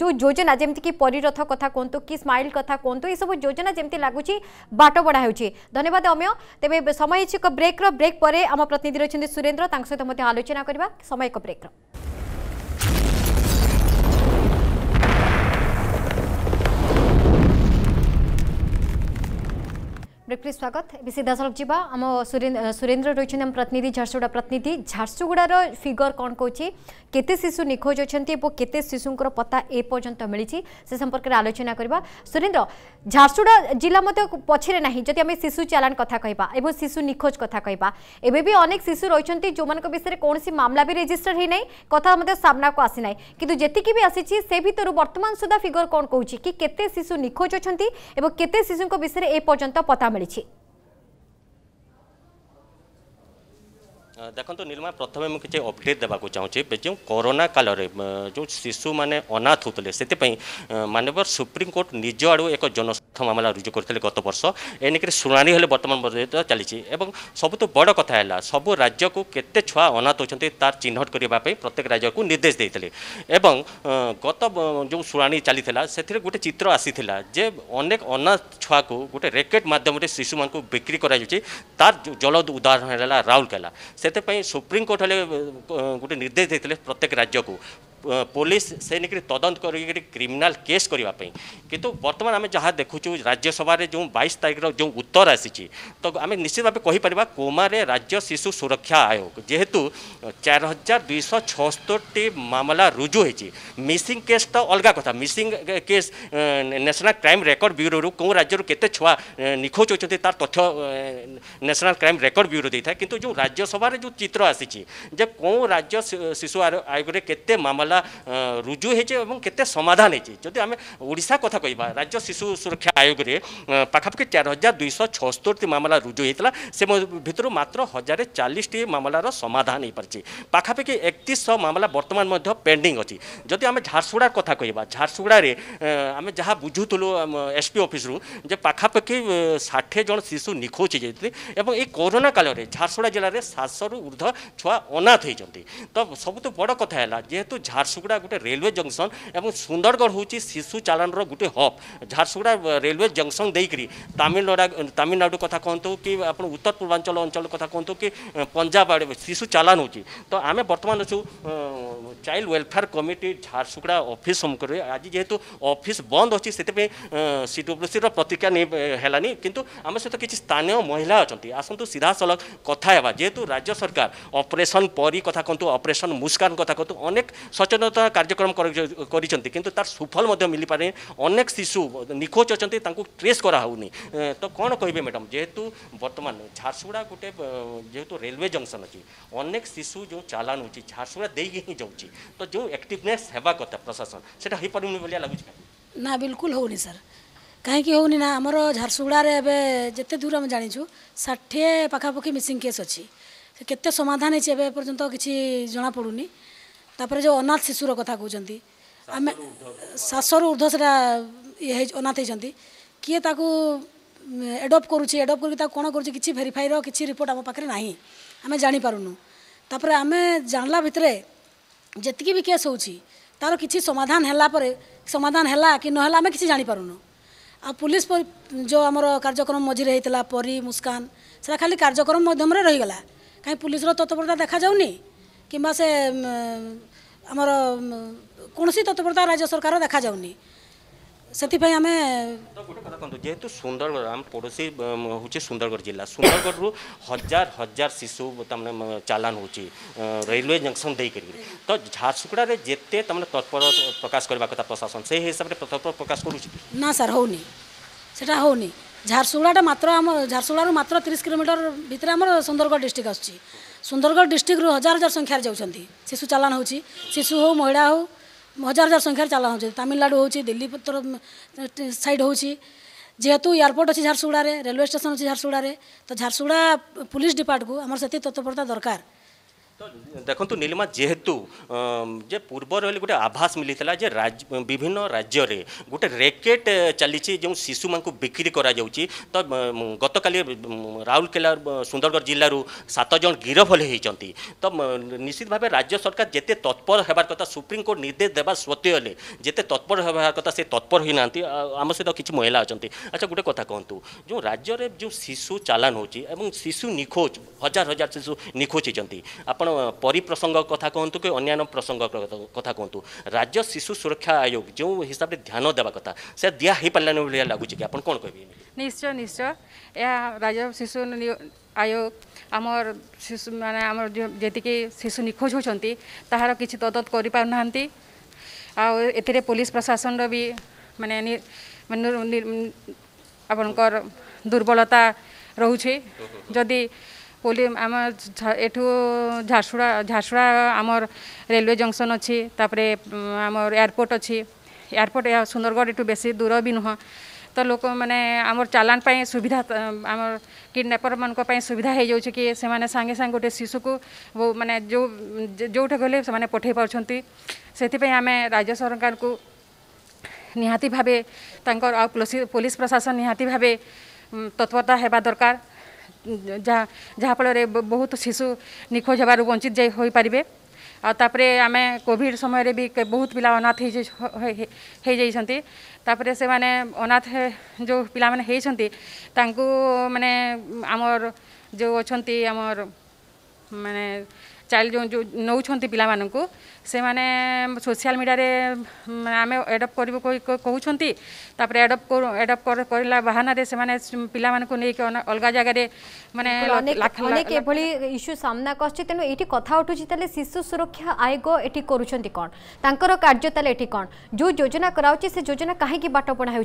Speaker 1: যে যোজনা যেমি কি পরিরথ কথা কুহতু কি স্মাইল কথা কুহতু এসব যোজনা যেমি লাগুছি বাট বড়া হচ্ছে ধন্যবাদ অময় তে সময় হচ্ছে এক ব্রেক্র ব্রেক পরে আমার প্রতিনিধি রয়েছেন সুরেন্দ্র তাঁর সহ আলোচনা করা সময় এক ব্রেক্র ବ୍ରେକ୍ରେ ସ୍ୱାଗତ ଏବେ ସିଧାସଳଖ ଯିବା ଆମ ସୁରେନ୍ଦ୍ର ରହିଛନ୍ତି ଆମ ପ୍ରତିନିଧି ଝାରସୁଗୁଡ଼ା ପ୍ରତିନିଧି ଝାରସୁଗୁଡ଼ାର ଫିଗର କ'ଣ କହୁଛି କେତେ ଶିଶୁ ନିଖୋଜ ଅଛନ୍ତି ଏବଂ କେତେ ଶିଶୁଙ୍କର ପତ୍ତା ଏପର୍ଯ୍ୟନ୍ତ ମିଳିଛି ସେ ସମ୍ପର୍କରେ ଆଲୋଚନା କରିବା ସୁରେନ୍ଦ୍ର ଝାରସୁଗୁଡ଼ା ଜିଲ୍ଲା ମଧ୍ୟ ପଛରେ ନାହିଁ ଯଦି ଆମେ ଶିଶୁ ଚାଲାଣ କଥା କହିବା ଏବଂ ଶିଶୁ ନିଖୋଜ କଥା କହିବା ଏବେ ବି ଅନେକ ଶିଶୁ ରହିଛନ୍ତି ଯେଉଁମାନଙ୍କ ବିଷୟରେ କୌଣସି ମାମଲା ବି ରେଜିଷ୍ଟର ହୋଇନାହିଁ କଥା ମଧ୍ୟ ସାମ୍ନାକୁ ଆସିନାହିଁ କିନ୍ତୁ ଯେତିକି ବି ଆସିଛି ସେ ଭିତରୁ ବର୍ତ୍ତମାନ ସୁଦ୍ଧା ଫିଗର କ'ଣ କହୁଛି କି କେତେ ଶିଶୁ ନିଖୋଜ ଅଛନ୍ତି ଏବଂ କେତେ ଶିଶୁଙ୍କ ବିଷୟରେ ଏପର୍ଯ୍ୟନ୍ତ ପତ୍ତା ମିଳିଛି chị
Speaker 7: ଦେଖନ୍ତୁ ନିର୍ମା ପ୍ରଥମେ ମୁଁ କିଛି ଅପଡ଼େଟ୍ ଦେବାକୁ ଚାହୁଁଛି ଯେଉଁ କରୋନା କାଳରେ ଯେଉଁ ଶିଶୁମାନେ ଅନାଥ ହେଉଥିଲେ ସେଥିପାଇଁ ମାନ୍ୟବର ସୁପ୍ରିମକୋର୍ଟ ନିଜ ଆଡ଼ୁ ଏକ ଜନସ୍ୱାର୍ଥ ମାମଲା ରୁଜୁ କରିଥିଲେ ଗତ ବର୍ଷ ଏ ନେଇକରି ଶୁଣାଣି ହେଲେ ବର୍ତ୍ତମାନ ପର୍ଯ୍ୟନ୍ତ ଚାଲିଛି ଏବଂ ସବୁଠୁ ବଡ଼ କଥା ହେଲା ସବୁ ରାଜ୍ୟକୁ କେତେ ଛୁଆ ଅନାଥ ହେଉଛନ୍ତି ତାର ଚିହ୍ନଟ କରିବା ପାଇଁ ପ୍ରତ୍ୟେକ ରାଜ୍ୟକୁ ନିର୍ଦ୍ଦେଶ ଦେଇଥିଲେ ଏବଂ ଗତ ଯେଉଁ ଶୁଣାଣି ଚାଲିଥିଲା ସେଥିରେ ଗୋଟେ ଚିତ୍ର ଆସିଥିଲା ଯେ ଅନେକ ଅନାଥ ଛୁଆକୁ ଗୋଟେ ରେକେଟ୍ ମାଧ୍ୟମରେ ଶିଶୁମାନଙ୍କୁ ବିକ୍ରି କରାଯାଉଛି ତାର ଜଳ ଉଦାହରଣ ହେଲା ରାଉରକେଲା ସେ যেতে সুপ্রিমকোর্ট হলে গোটে নির্দেশ দিয়ে প্রত্যেক রাজ্যক ପୋଲିସ ସେ ନେଇକରି ତଦନ୍ତ କରିକିରି କ୍ରିମିନାଲ କେସ୍ କରିବା ପାଇଁ କିନ୍ତୁ ବର୍ତ୍ତମାନ ଆମେ ଯାହା ଦେଖୁଛୁ ରାଜ୍ୟସଭାରେ ଯେଉଁ ବାଇଶ ତାରିଖର ଯେଉଁ ଉତ୍ତର ଆସିଛି ତ ଆମେ ନିଶ୍ଚିତ ଭାବେ କହିପାରିବା କୋମାରେ ରାଜ୍ୟ ଶିଶୁ ସୁରକ୍ଷା ଆୟୋଗ ଯେହେତୁ ଚାରି ହଜାର ଦୁଇଶହ ଛଅସ୍ତୋରିଟି ମାମଲା ରୁଜୁ ହୋଇଛି ମିସିଂ କେସ୍ ତ ଅଲଗା କଥା missing case national crime record ବ୍ୟୁରୋରୁ କେଉଁ ରାଜ୍ୟରୁ କେତେ ଛୁଆ ନିଖୋଜ ହୋଇଛନ୍ତି ତାର ତଥ୍ୟ ନ୍ୟାସନାଲ୍ କ୍ରାଇମ୍ ରେକର୍ଡ ବ୍ୟୁରୋ ଦେଇଥାଏ କିନ୍ତୁ ଯେଉଁ ରାଜ୍ୟସଭାରେ ଯେଉଁ ଚିତ୍ର ଆସିଛି ଯେ କେଉଁ ରାଜ୍ୟ ଶିଶୁ ଆୟୋଗରେ କେତେ ମାମଲା ହେଲା ରୁଜୁ ହେଇଛି ଏବଂ କେତେ ସମାଧାନ ହେଇଛି ଯଦି ଆମେ ଓଡ଼ିଶା କଥା କହିବା ରାଜ୍ୟ ଶିଶୁ ସୁରକ୍ଷା ଆୟୋଗରେ ପାଖାପାଖି ଚାରି ହଜାର ଦୁଇଶହ ଛସ୍ତୋରିଟି ମାମଲା ରୁଜୁ ହେଇଥିଲା ସେ ଭିତରୁ ମାତ୍ର ହଜାରେ ଚାଳିଶଟି ମାମଲାର ସମାଧାନ ହେଇପାରିଛି ପାଖାପାଖି ଏକତିରିଶଶହ ମାମଲା ବର୍ତ୍ତମାନ ମଧ୍ୟ ପେଣ୍ଡିଂ ଅଛି ଯଦି ଆମେ ଝାରସୁଗୁଡ଼ା କଥା କହିବା ଝାରସୁଗୁଡ଼ାରେ ଆମେ ଯାହା ବୁଝୁଥିଲୁ ଏସ୍ ପି ଅଫିସରୁ ଯେ ପାଖାପାଖି ଷାଠିଏ ଜଣ ଶିଶୁ ନିଖୋଜ ହୋଇଯାଇଥିଲେ ଏବଂ ଏଇ କରୋନା କାଳରେ ଝାରସୁଗୁଡ଼ା ଜିଲ୍ଲାରେ ସାତଶହରୁ ଉର୍ଦ୍ଧ୍ୱ ଛୁଆ ଅନାଥ ହୋଇଛନ୍ତି ତ ସବୁଠୁ ବଡ଼ କଥା ହେଲା ଯେହେତୁ ଝାର ঝারସୁଗୁড়া গোটে রেলওয়ে জংশন এবং সুন্দরগড় হচ্ছে শিশু চালাণর গোটে হব ঝারସୁগুড়া রেলওয়ে জংশন ଦେଇକରି ତାମିଲନାଡ଼ୁ ତାମିଲନାଡ଼ୁ କଥା କୁହନ୍ତୁ କି ଆପଣ ଉତ୍ତର ପୂର୍ବାଞ୍ଚଳ ଅଞ୍ଚଳ କଥା କୁହନ୍ତୁ କି ପଞ୍ଜାବ ଆଡ଼େ ଶିଶୁ ଚାଲାଣ ହେଉଛି ତ ଆମେ ବର୍ତ୍ତମାନ ଅଛୁ child welfare committee Jharsuguda office ସମ୍ମୁଖରେ ଆଜି ଯେହେତୁ ଅଫିସ୍ ବନ୍ଦ ଅଛି ସେଥିପାଇଁ ସି ଡବ୍ଲ୍ୟୁସିର ପ୍ରତିକ୍ରିୟା ନେଇ ହେଲାନି କିନ୍ତୁ ଆମ ସହିତ କିଛି ସ୍ଥାନୀୟ ମହିଳା ଅଛନ୍ତି ଆସନ୍ତୁ ସିଧାସଳଖ କଥା ହେବା ଯେହେତୁ ରାଜ୍ୟ ସରକାର ଅପରେସନ୍ ପରି କଥା କୁହନ୍ତୁ ଅପରେସନ୍ ମୁସ୍କାନ କଥା କୁହନ୍ତୁ ଅନେକ ସଚେତନ ସଚେତନତା କାର୍ଯ୍ୟକ୍ରମ କରିଛନ୍ତି କିନ୍ତୁ ତାର ସୁଫଳ ମଧ୍ୟ ମିଳିପାରେନି ଅନେକ ଶିଶୁ ନିଖୋଜ ଅଛନ୍ତି ତାଙ୍କୁ ଟ୍ରେସ୍ କରାହେଉନି ତ କ'ଣ କହିବେ ମ୍ୟାଡ଼ାମ୍ ଯେହେତୁ ବର୍ତ୍ତମାନ ଝାରସୁଗୁଡ଼ା ଗୋଟେ ଯେହେତୁ ରେଲୱେ ଜଙ୍କସନ୍ ଅଛି ଅନେକ ଶିଶୁ ଯେଉଁ ଚାଲାଣ ହେଉଛି ଝାରସୁଗୁଡ଼ା ଦେଇକି ହିଁ ଯାଉଛି ତ ଯେଉଁ ଆକ୍ଟିଭନେସ୍ ହେବା କଥା ପ୍ରଶାସନ ସେଇଟା ହେଇପାରୁନି ଭଳିଆ ଲାଗୁଛି
Speaker 8: ନା ବିଲକୁଲ ହେଉନି ସାର୍ କାହିଁକି ହେଉନି ନା ଆମର ଝାରସୁଗୁଡ଼ାରେ ଏବେ ଯେତେ ଦୂର ଆମେ ଜାଣିଛୁ ଷାଠିଏ ପାଖାପାଖି ମିସିଂ କେସ୍ ଅଛି କେତେ ସମାଧାନ ହେଇଛି ଏବେ ଏପର୍ଯ୍ୟନ୍ତ କିଛି ଜଣାପଡ଼ୁନି ତାପରେ ଯେଉଁ ଅନାଥ ଶିଶୁର କଥା କହୁଛନ୍ତି ଆମେ ଶାଶରୁ ଉର୍ଦ୍ଧ୍ୱ ସେଟା ଇଏ ହେଇ ଅନାଥ ହେଇଛନ୍ତି କିଏ ତାକୁ ଏଡ଼ପ୍ଟ କରୁଛି ଏଡ଼ପ୍ଟ କରିକି ତାକୁ କ'ଣ କରୁଛି କିଛି ଭେରିଫାଇର କିଛି ରିପୋର୍ଟ ଆମ ପାଖରେ ନାହିଁ ଆମେ ଜାଣିପାରୁନୁ ତାପରେ ଆମେ ଜାଣିଲା ଭିତରେ ଯେତିକି ବି କେସ୍ ହେଉଛି ତାର କିଛି ସମାଧାନ ହେଲା ପରେ ସମାଧାନ ହେଲା କି ନହେଲା ଆମେ କିଛି ଜାଣିପାରୁନୁ ଆଉ ପୁଲିସ ଯେଉଁ ଆମର କାର୍ଯ୍ୟକ୍ରମ ମଝିରେ ହେଇଥିଲା ପରୀ ମୁସ୍କାନ ସେଟା ଖାଲି କାର୍ଯ୍ୟକ୍ରମ ମାଧ୍ୟମରେ ରହିଗଲା କାହିଁ ପୁଲିସର ତତ୍ପରତା ଦେଖାଯାଉନି କିମ୍ବା ସେ ଆମର କୌଣସି ତତ୍ପରତା ରାଜ୍ୟ ସରକାର ଦେଖାଯାଉନି ସେଥିପାଇଁ ଆମେ
Speaker 7: ଗୋଟେ କଥା କୁହନ୍ତୁ ଯେହେତୁ ସୁନ୍ଦରଗଡ଼ ଆମ ପଡ଼ୋଶୀ ହେଉଛି ସୁନ୍ଦରଗଡ଼ ଜିଲ୍ଲା ସୁନ୍ଦରଗଡ଼ରୁ ହଜାର ହଜାର ଶିଶୁ ତାମାନେ ଚାଲାଣ ହେଉଛି ରେଲୱେ ଜଙ୍କସନ୍ ଦେଇକରି ତ ଝାରସୁଗୁଡ଼ାରେ ଯେତେ ତାମାନେ ତତ୍ପର ପ୍ରକାଶ କରିବା କଥା ପ୍ରଶାସନ ସେହି ହିସାବରେ ତତ୍ପର ପ୍ରକାଶ କରୁଛି
Speaker 8: ନା ସାର୍ ହେଉନି ସେଟା ହେଉନି ଝାରସୁଗୁଡ଼ାଟା ମାତ୍ର ଆମ ଝାରସୁଗୁଡ଼ାରୁ ମାତ୍ର ତିରିଶ କିଲୋମିଟର ଭିତରେ ଆମର ସୁନ୍ଦରଗଡ଼ ଡିଷ୍ଟ୍ରିକ୍ଟ ଆସୁଛି ସୁନ୍ଦରଗଡ଼ ଡିଷ୍ଟ୍ରିକ୍ଟରୁ ହଜାର ହଜାର ସଂଖ୍ୟାରେ ଯାଉଛନ୍ତି ଶିଶୁ ଚାଲାଣ ହେଉଛି ଶିଶୁ ହେଉ ମହିଳା ହେଉ ହଜାର ହଜାର ସଂଖ୍ୟାରେ ଚାଲାଣ ହେଉଛି ତାମିଲନାଡ଼ୁ ହେଉଛି ଦିଲ୍ଲୀ ତରଫ ସାଇଡ଼୍ ହେଉଛି ଯେହେତୁ ଏୟାରପୋର୍ଟ ଅଛି ଝାରସୁଗୁଡ଼ାରେ ରେଲୱେ ଷ୍ଟେସନ୍ ଅଛି ଝାରସୁଗୁଡ଼ାରେ ତ ଝାରସୁଗୁଡ଼ା ପୁଲିସ୍ ଡିପାର୍ଟକୁ ଆମର ସେତିକି ତତ୍ପରତା ଦରକାର
Speaker 7: ଦେଖନ୍ତୁ ନିଲିମା ଯେହେତୁ ଯେ ପୂର୍ବରୁ ହେଲେ ଗୋଟେ ଆଭାସ ମିଳିଥିଲା ଯେ ବିଭିନ୍ନ ରାଜ୍ୟରେ ଗୋଟେ ରେକେଟ୍ ଚାଲିଛି ଯେଉଁ ଶିଶୁମାନଙ୍କୁ ବିକ୍ରି କରାଯାଉଛି ତ ଗତକାଲି ରାଉରକେଲା ସୁନ୍ଦରଗଡ଼ ଜିଲ୍ଲାରୁ ସାତ ଜଣ ଗିରଫ ହୋଇଛନ୍ତି ତ ନିଶ୍ଚିତ ଭାବେ ରାଜ୍ୟ ସରକାର ଯେତେ ତତ୍ପର ହେବାର କଥା ସୁପ୍ରିମକୋର୍ଟ ନିର୍ଦ୍ଦେଶ ଦେବା ସତ୍ତ୍ୱେ ହେଲେ ଯେତେ ତତ୍ପର ହେବାର କଥା ସେ ତତ୍ପର ହୋଇନାହାନ୍ତି ଆମ ସହିତ କିଛି ମହିଳା ଅଛନ୍ତି ଆଚ୍ଛା ଗୋଟେ କଥା କୁହନ୍ତୁ ଯେଉଁ ରାଜ୍ୟରେ ଯେଉଁ ଶିଶୁ ଚାଲାଣ ହେଉଛି ଏବଂ ଶିଶୁ ନିଖୋଜ ହଜାର ହଜାର ଶିଶୁ ନିଖୋଜ ହୋଇଛନ୍ତି ଆପଣ ପରିପ୍ରସଙ୍ଗ କଥା କୁହନ୍ତୁ କି ଅନ୍ୟାନ୍ୟ ପ୍ରସଙ୍ଗ କଥା କୁହନ୍ତୁ ରାଜ୍ୟ ଶିଶୁ ସୁରକ୍ଷା ଆୟୋଗ ଯେଉଁ ହିସାବରେ ଧ୍ୟାନ ଦେବା କଥା ସେ ଦିଆ ହେଇପାରିଲାନି ଭଳିଆ ଲାଗୁଛି କି ଆପଣ କ'ଣ କହିବେ
Speaker 9: ନିଶ୍ଚୟ ନିଶ୍ଚୟ ଏହା ରାଜ୍ୟ ଶିଶୁ ଆୟୋଗ ଆମର ଶିଶୁ ମାନେ ଆମର ଯେତିକି ଶିଶୁ ନିଖୋଜ ହେଉଛନ୍ତି ତାହାର କିଛି ତଦନ୍ତ କରିପାରୁନାହାନ୍ତି ଆଉ ଏଥିରେ ପୋଲିସ ପ୍ରଶାସନର ବି ମାନେ ଆପଣଙ୍କର ଦୁର୍ବଳତା ରହୁଛି ଯଦି ବୋଲି ଆମ ଏଠୁ ଝାରସୁଡ଼ା ଝାରସୁଡ଼ା ଆମର ରେଲୱେ ଜଙ୍କସନ୍ ଅଛି ତାପରେ ଆମର ଏୟାରପୋର୍ଟ ଅଛି ଏୟାରପୋର୍ଟ ସୁନ୍ଦରଗଡ଼ ଏଠୁ ବେଶୀ ଦୂର ବି ନୁହଁ ତ ଲୋକମାନେ ଆମର ଚାଲାଣ ପାଇଁ ସୁବିଧା ଆମର କିଡ଼ନାପରମାନଙ୍କ ପାଇଁ ସୁବିଧା ହେଇଯାଉଛି କି ସେମାନେ ସାଙ୍ଗେ ସାଙ୍ଗେ ଗୋଟେ ଶିଶୁକୁ ମାନେ ଯେଉଁ ଯେଉଁଠି ଗଲେ ସେମାନେ ପଠାଇ ପାରୁଛନ୍ତି ସେଥିପାଇଁ ଆମେ ରାଜ୍ୟ ସରକାରଙ୍କୁ ନିହାତି ଭାବେ ତାଙ୍କର ଆଉ ପୋଲିସ ପ୍ରଶାସନ ନିହାତି ଭାବେ ତତ୍ପରତା ହେବା ଦରକାର जहाँफल बहुत शिशु निखोज हबार वंचित हो पारे आपरे आम कोड समय रे भी बहुत पिला अनाथ हो जाती से माने अनाथ जो पिला माने मैंने आमर जो अच्छा आमर मैंने चाइल्ड जो जो नौ पाला से
Speaker 1: मैंने
Speaker 9: सोशियाल
Speaker 1: मीडिया आम एडप्ट कर कहते एडप्ट करा बाहन से पाला अलग जगार मानते इश्यू सामना करेणु कथ उठू शिशु सुरक्षा आयोग ये करर कार्य कौन जो योजना कराऊ से योजना कहीं बाट पढ़ा हो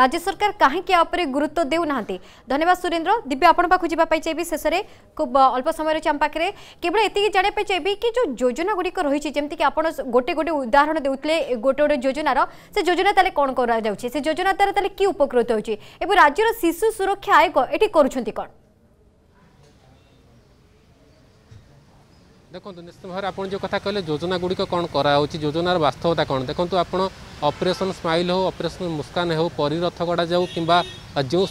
Speaker 1: राज्य सरकार कहीं गुरुत्व देना धन्यवाद सुरेन्द्र दिव्य आप चाहिए शेष में खूब अल्प समय चाहे केवल ये जान ଜାଣିବା ପାଇଁ ଚାହିଁବି କି ଯେଉଁ ଯୋଜନା ଗୁଡ଼ିକ ରହିଛି ଯେମିତିକି ଆପଣ ଗୋଟେ ଗୋଟେ ଉଦାହରଣ ଦେଉଥିଲେ ଗୋଟେ ଗୋଟେ ଯୋଜନାର ସେ ଯୋଜନା ତାହେଲେ କ'ଣ କରାଯାଉଛି ସେ ଯୋଜନା ଦ୍ୱାରା ତାହେଲେ କି ଉପକୃତ ହେଉଛି ଏବଂ ରାଜ୍ୟର ଶିଶୁ ସୁରକ୍ଷା ଆୟୋଗ ଏଠି କରୁଛନ୍ତି କ'ଣ
Speaker 2: ଦେଖନ୍ତୁ ନିଶ୍ଚିତ ଭାବରେ ଆପଣ ଯେଉଁ କଥା କହିଲେ ଯୋଜନା ଗୁଡ଼ିକ କ'ଣ କରାହେଉଛି ଯୋଜନାର ବାସ୍ତବତା କ'ଣ ଦେଖନ୍ତୁ ଆପଣ ଅପରେସନ୍ ସ୍ମାଇଲ୍ ହେଉ ଅପରେସନ୍ ମୁସ୍କାନ ହେଉ ପରିରଥ ଗଡ଼ା ଯାଉ କିମ୍ବା ଯେଉଁ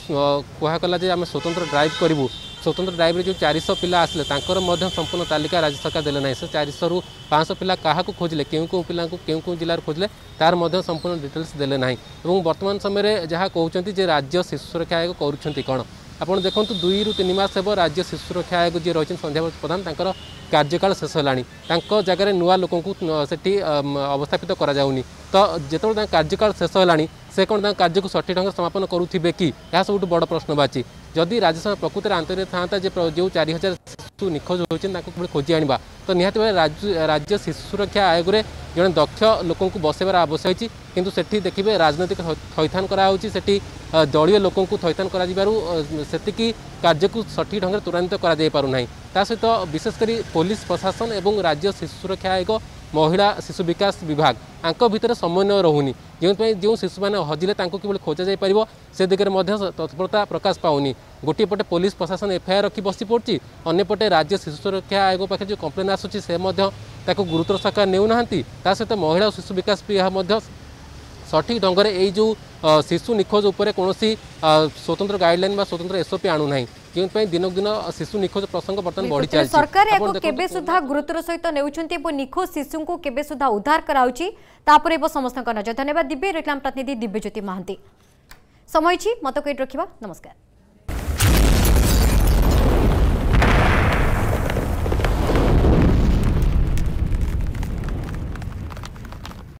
Speaker 2: କୁହାଗଲା ଯେ ଆମେ ସ୍ୱତନ୍ତ୍ର ଡ୍ରାଇଭ୍ କରିବୁ ସ୍ୱତନ୍ତ୍ର ଡ୍ରାଇଭ୍ରେ ଯେଉଁ ଚାରିଶହ ପିଲା ଆସିଲେ ତାଙ୍କର ମଧ୍ୟ ସମ୍ପୂର୍ଣ୍ଣ ତାଲିକା ରାଜ୍ୟ ସରକାର ଦେଲେ ନାହିଁ ସେ ଚାରିଶହରୁ ପାଞ୍ଚଶହ ପିଲା କାହାକୁ ଖୋଜିଲେ କେଉଁ କେଉଁ ପିଲାଙ୍କୁ କେଉଁ କେଉଁ ଜିଲ୍ଲାରୁ ଖୋଜିଲେ ତାର ମଧ୍ୟ ସମ୍ପୂର୍ଣ୍ଣ ଡିଟେଲ୍ସ ଦେଲେ ନାହିଁ ଏବଂ ବର୍ତ୍ତମାନ ସମୟରେ ଯାହା କହୁଛନ୍ତି ଯେ ରାଜ୍ୟ ଶିଶୁ ସୁରକ୍ଷା ଆୟୋଗ କରୁଛନ୍ତି କ'ଣ ଆପଣ ଦେଖନ୍ତୁ ଦୁଇରୁ ତିନି ମାସ ହେବ ରାଜ୍ୟ ଶିଶୁ ସୁରକ୍ଷା ଆୟୋଗ ଯିଏ ରହିଛନ୍ତି ସନ୍ଧ୍ୟାବତୀ ପ୍ରଧାନ ତାଙ୍କର କାର୍ଯ୍ୟକାଳ ଶେଷ ହେଲାଣି ତାଙ୍କ ଜାଗାରେ ନୂଆ ଲୋକଙ୍କୁ ସେଠି ଅବସ୍ଥାପିତ କରାଯାଉନି ତ ଯେତେବେଳେ ତାଙ୍କ କାର୍ଯ୍ୟକାଳ ଶେଷ ହେଲାଣି সে কোণ তাঁর কার্যকে সঠিক ঢঙ্গে সমাপন করুবে কি এ সবুঠ বড় প্রশ্নবাচী যদি রাজ্য সরকার প্রকৃতরে আন্তরিক থাকে যে যে চারি হাজার শিশু নিখোঁজ হয়েছেন তাকে কিভাবে খোঁজি আনবা তো নিহতি ভাবে রাজ্য শিশু সুরক্ষা আয়োগের জন দক্ষ লোক বসাইবার আবশ্যক হয়েছে কিন্তু সেটি দেখবে রাজনৈতিক থইথান করা হচ্ছে সেটি দলীয় লোক থইথান করা যাবার সেটি সেতিকি କାର୍ଯ୍ୟକୁ ସଠିକ୍ ଢଙ୍ଗରେ ତ୍ୱରାନ୍ୱିତ କରାଯାଇପାରୁନାହିଁ তা সহ বিশেষ করে পুলিশ প্রশাসন এবং রাজ্য শিশু সুরক্ষা আয়োগ महिला शिशु विकास विभाग भितर समन्वय रोनी जो जो शिशु मैंने हजिले कि खोजा जापर से दिग्वे तत्परता प्रकाश पाऊनी गोटेपटे पुलिस प्रशासन एफआईआर रखी बसी पड़ी अंपटे राज्य शिशु सुरक्षा आयोग पाखे जो कम्प्लेन आसू गुरुत्व सहकार ने सहित महिला शिशु विकास विभाग सठिक ढंग से यही जो शिशु निखोज उपर कौन स्वतंत्र गाइडलैन स्वतंत्र एसओपी आणुना ଯେଉଁଥିପାଇଁ ଦିନକୁ ଦିନ ଶିଶୁ ନିଖୋଜ ପ୍ରସଙ୍ଗ ବର୍ତ୍ତମାନ ବଢ଼ି ଚାଲିଛି
Speaker 1: ସରକାର ଏହାକୁ କେବେ ସୁଦ୍ଧା ଗୁରୁତ୍ୱର ସହିତ ନେଉଛନ୍ତି ଏବଂ ନିଖୋଜ ଶିଶୁଙ୍କୁ କେବେ ସୁଦ୍ଧା ଉଦ୍ଧାର କରାଉଛି ତାପରେ ହେବ ସମସ୍ତଙ୍କ ନଜର ଧନ୍ୟବାଦ ଦିବ୍ୟ ରେକ୍ଲାମ ପ୍ରତିନିଧି ଦିବ୍ୟଜ୍ୟୋତି ମହାନ୍ତି ସମୟ ହେଇଛି ମତ କହିଟି ରଖିବା ନମସ୍କାର